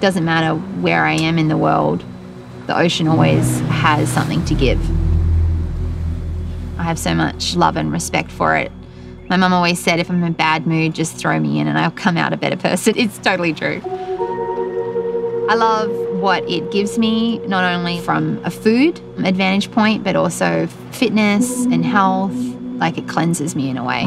Doesn't matter where I am in the world, the ocean always has something to give. I have so much love and respect for it. My mum always said, if I'm in a bad mood, just throw me in and I'll come out a better person. It's totally true. I love what it gives me, not only from a food advantage point, but also fitness and health. Like it cleanses me in a way.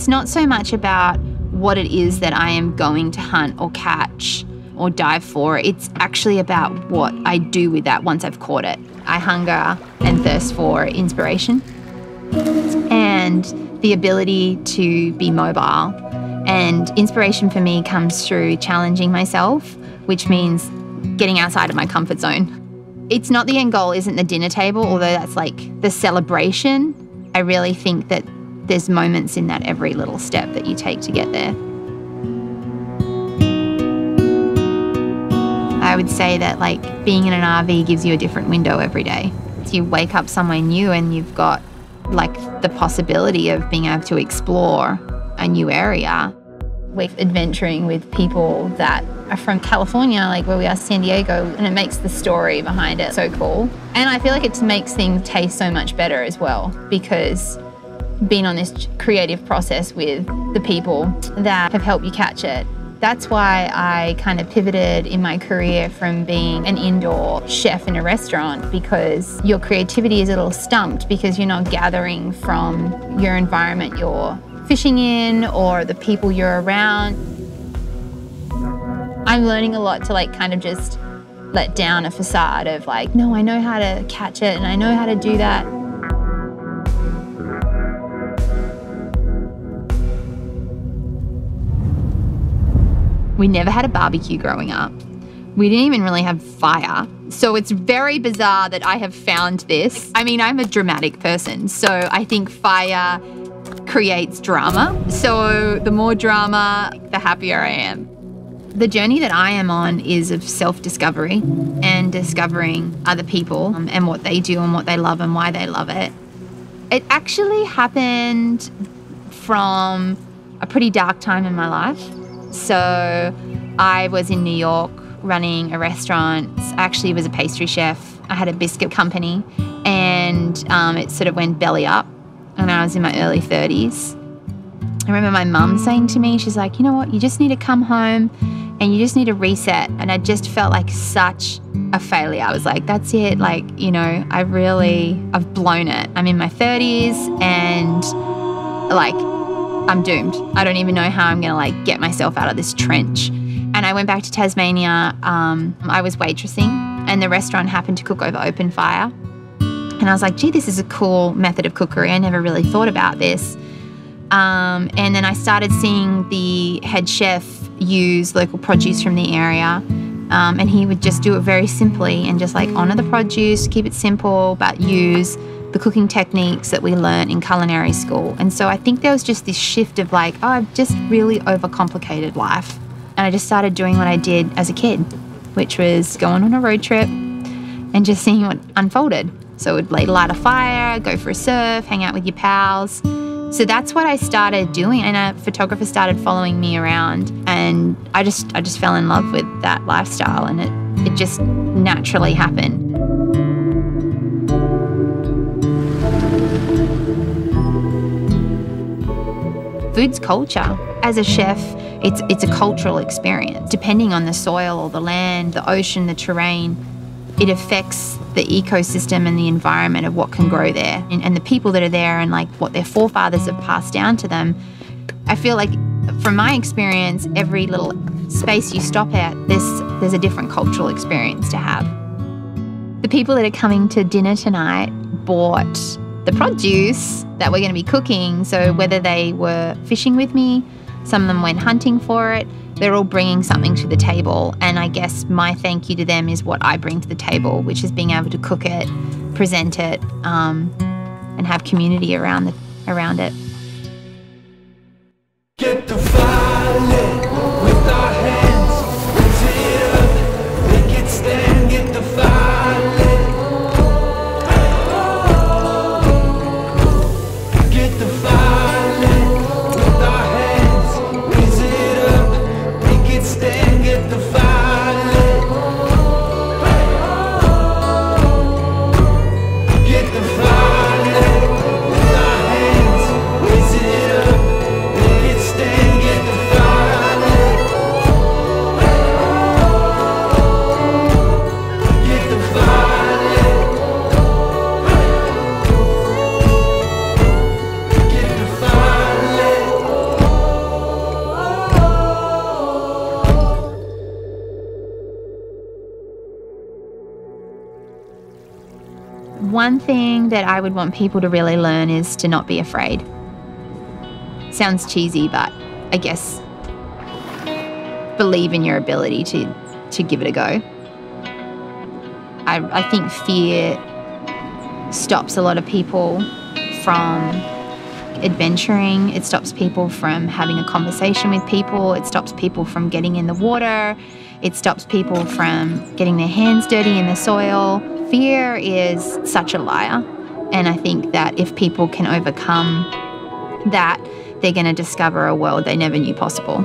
It's not so much about what it is that I am going to hunt or catch or dive for. It's actually about what I do with that once I've caught it. I hunger and thirst for inspiration and the ability to be mobile. And inspiration for me comes through challenging myself, which means getting outside of my comfort zone. It's not the end goal, isn't the dinner table, although that's like the celebration. I really think that there's moments in that every little step that you take to get there. I would say that like being in an RV gives you a different window every day. You wake up somewhere new and you've got like the possibility of being able to explore a new area. We're adventuring with people that are from California, like where we are, San Diego, and it makes the story behind it so cool. And I feel like it makes things taste so much better as well because been on this creative process with the people that have helped you catch it. That's why I kind of pivoted in my career from being an indoor chef in a restaurant because your creativity is a little stumped because you're not gathering from your environment you're fishing in or the people you're around. I'm learning a lot to like kind of just let down a facade of like, no, I know how to catch it and I know how to do that. We never had a barbecue growing up. We didn't even really have fire. So it's very bizarre that I have found this. I mean, I'm a dramatic person, so I think fire creates drama. So the more drama, the happier I am. The journey that I am on is of self discovery and discovering other people um, and what they do and what they love and why they love it. It actually happened from a pretty dark time in my life. So I was in New York running a restaurant. I actually was a pastry chef. I had a biscuit company and um, it sort of went belly up and I was in my early 30s. I remember my mum saying to me, she's like, you know what, you just need to come home and you just need to reset. And I just felt like such a failure. I was like, that's it. Like, you know, I really, I've blown it. I'm in my 30s and like, I'm doomed. I don't even know how I'm going to like get myself out of this trench. And I went back to Tasmania. Um, I was waitressing, and the restaurant happened to cook over open fire. And I was like, gee, this is a cool method of cookery. I never really thought about this. Um, and then I started seeing the head chef use local produce from the area. Um, and he would just do it very simply and just like honor the produce, keep it simple, but use the cooking techniques that we learn in culinary school. And so I think there was just this shift of like, oh, I've just really overcomplicated life. And I just started doing what I did as a kid, which was going on a road trip and just seeing what unfolded. So it would like light a fire, go for a surf, hang out with your pals. So that's what I started doing and a photographer started following me around and I just I just fell in love with that lifestyle and it, it just naturally happened. Food's culture. As a chef, it's it's a cultural experience. Depending on the soil or the land, the ocean, the terrain, it affects the ecosystem and the environment of what can grow there and, and, the people that are there and like what their forefathers have passed down to them. I feel like from my experience, every little space you stop at, there's there's a different cultural experience to have. The people that are coming to dinner tonight bought the produce that were going to be cooking. So whether they were fishing with me, some of them went hunting for it, they're all bringing something to the table. And I guess my thank you to them is what I bring to the table, which is being able to cook it, present it, um, and have community around the, around it. One thing that I would want people to really learn is to not be afraid. Sounds cheesy, but I guess believe in your ability to, to give it a go. I, I think fear stops a lot of people from adventuring. It stops people from having a conversation with people. It stops people from getting in the water. It stops people from getting their hands dirty in the soil. Fear is such a liar. And I think that if people can overcome that, they're going to discover a world they never knew possible.